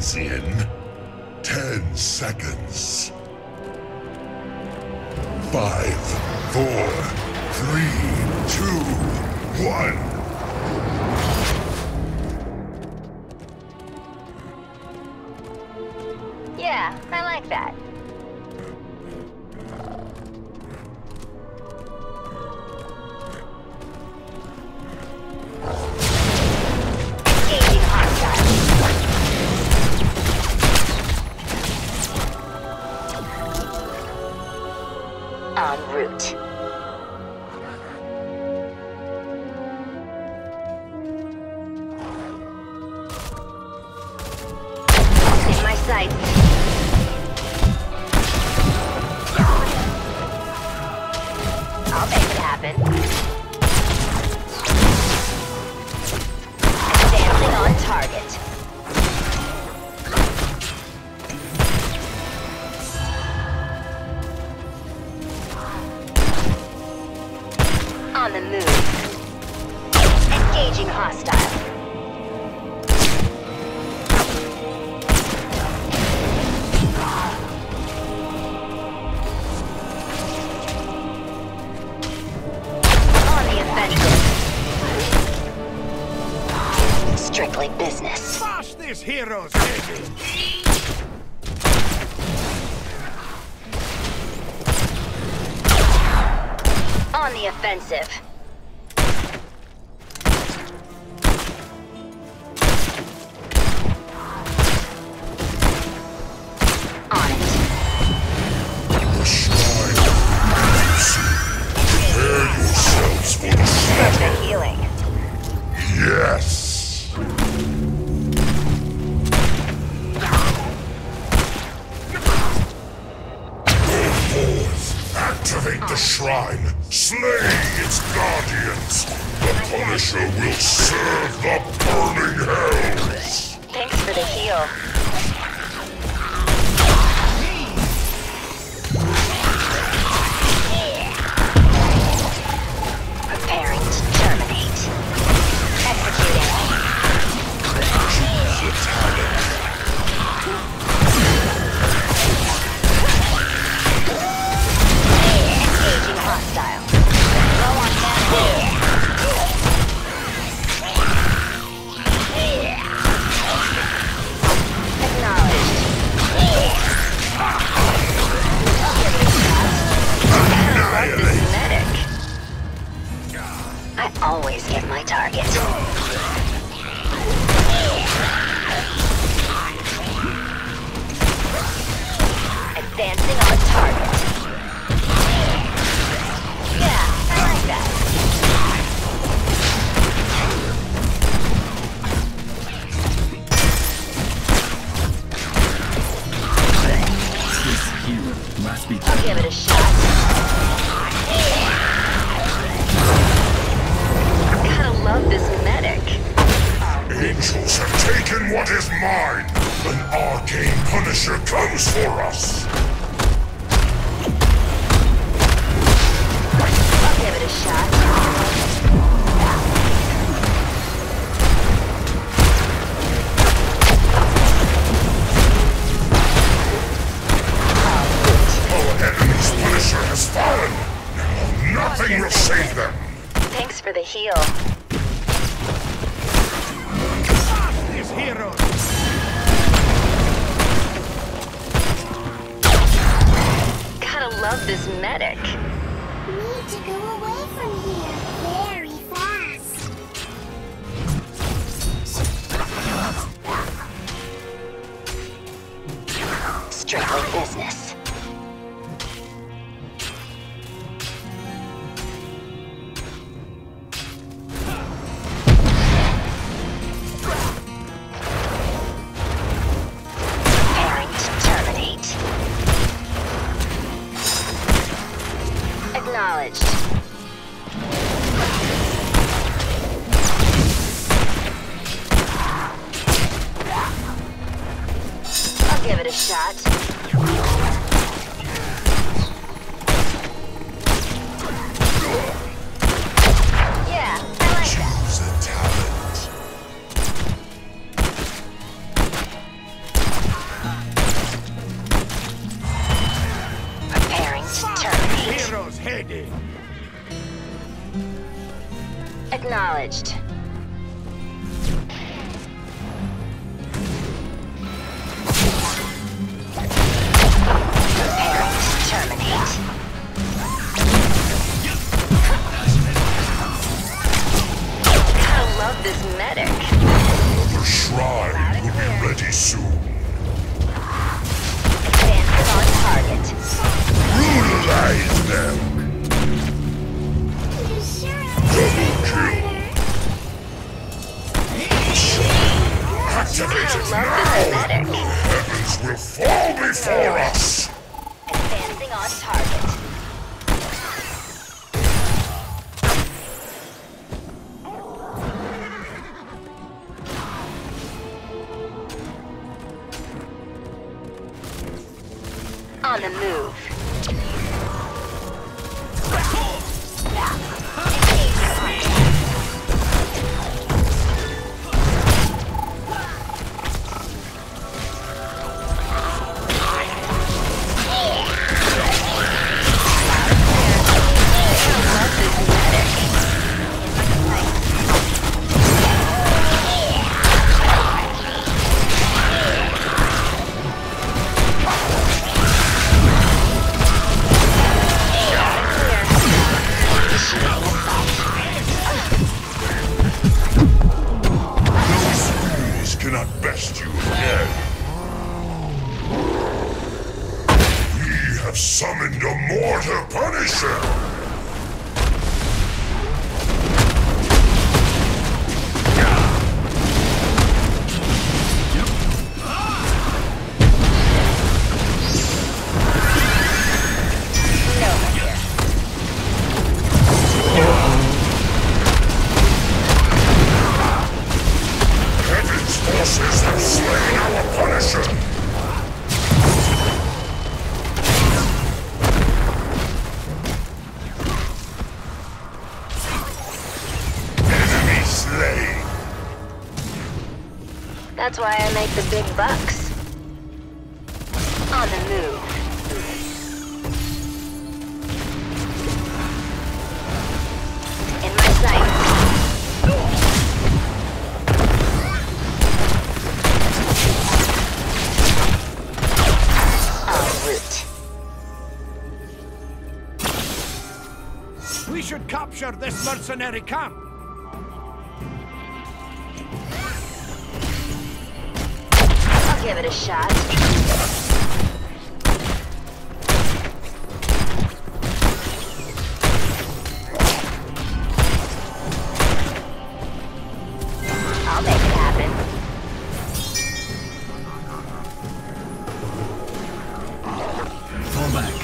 in ten seconds. Five, four, three, two, one. In Strictly business. Smash this hero's head. On the offensive. Activate the shrine! Slay its guardians! The Punisher will serve the burning hells! Thanks for the heal. Must be I'll give it a shot. Gotta love this medic. Angels have taken what is mine! An arcane Punisher comes for us! Thanks for the heal. Smash this hero's Gotta love this medic. Need to go away from here very fast. Strictly business. a shot. Choose a talent. Preparing to. Heroes headed. Acknowledged. I love this medic. Another shrine will be ready soon. On target. Brutalize them! Double kill. Now! The heavens will fall before us! target. capture this mercenary camp. I'll give it a shot. I'll make it happen. Fall back.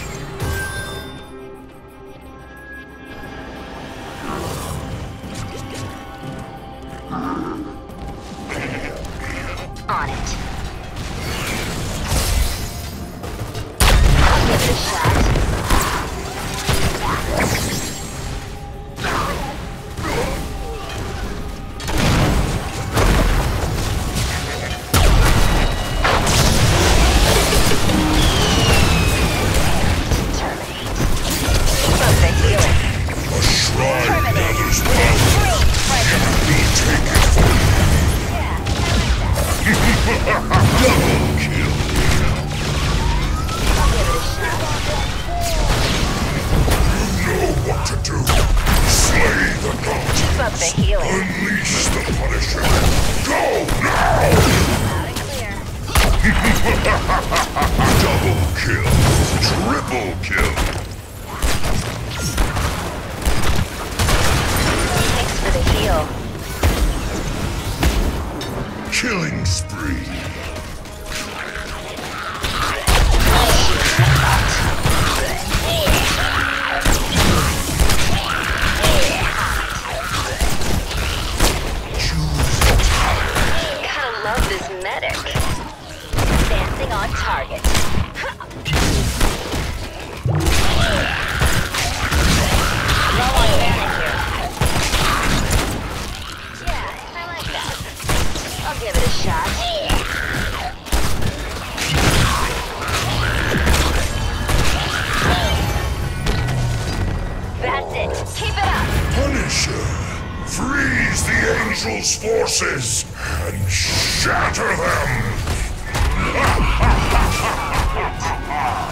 Neutral's forces and shatter them!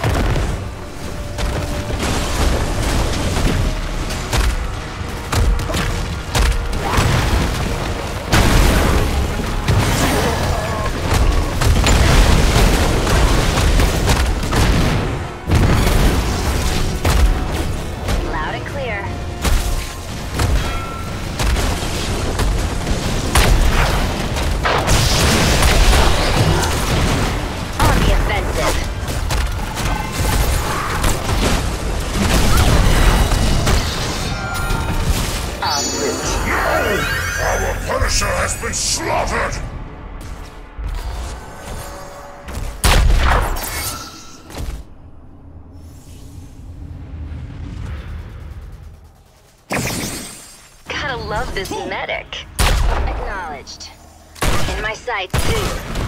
this medic. Acknowledged. In my sight, too.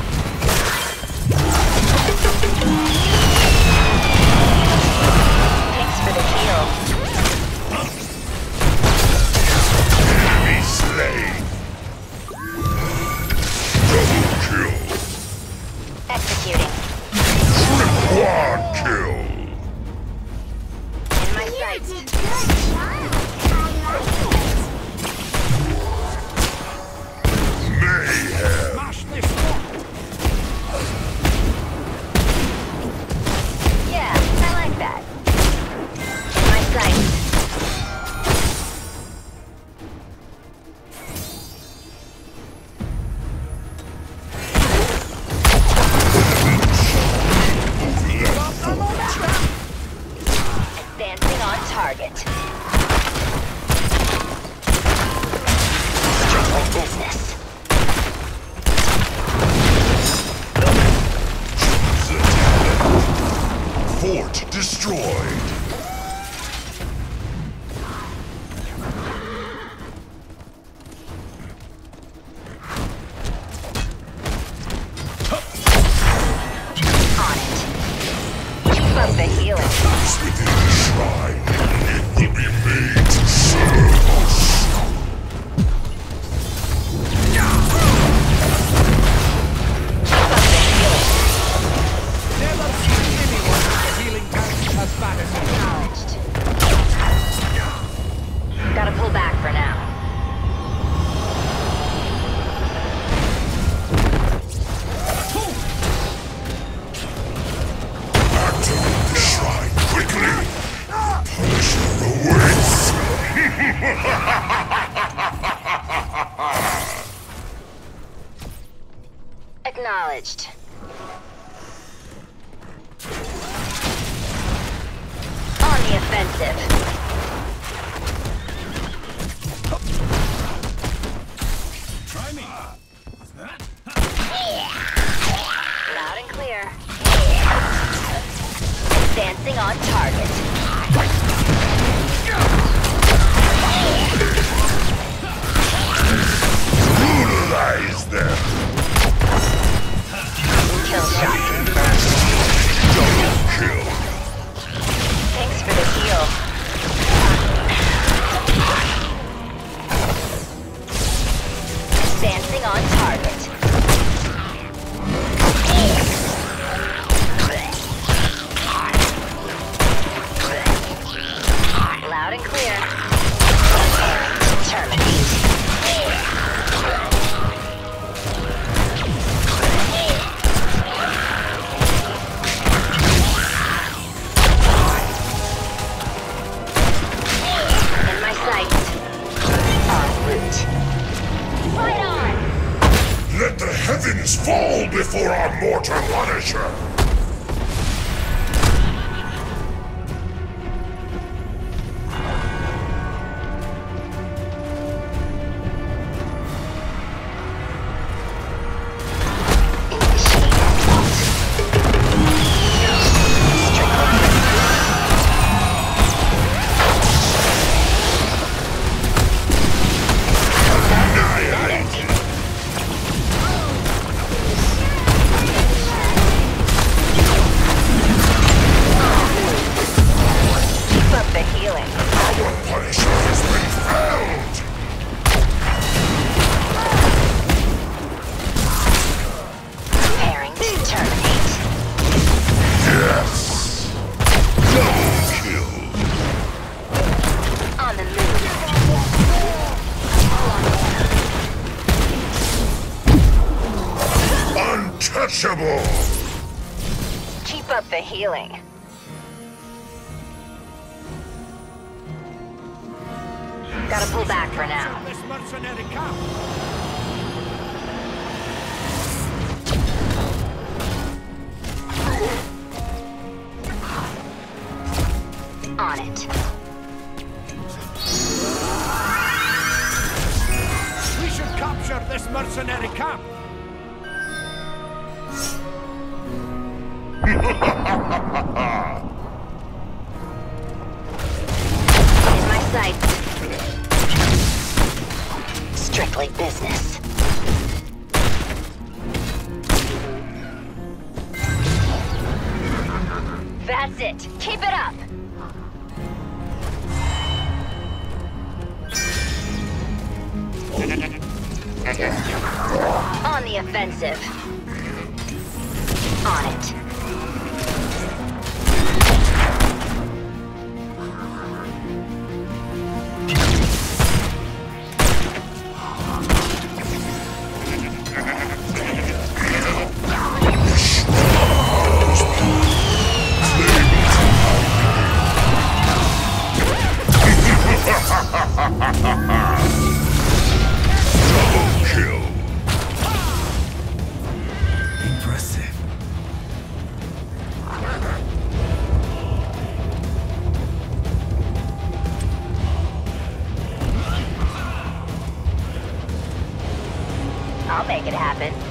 active. healing. Gotta pull back for now. On it. We should capture this mercenary camp! In my sight. Strictly business. That's it. Keep it up. On the offensive. On it. make it happen.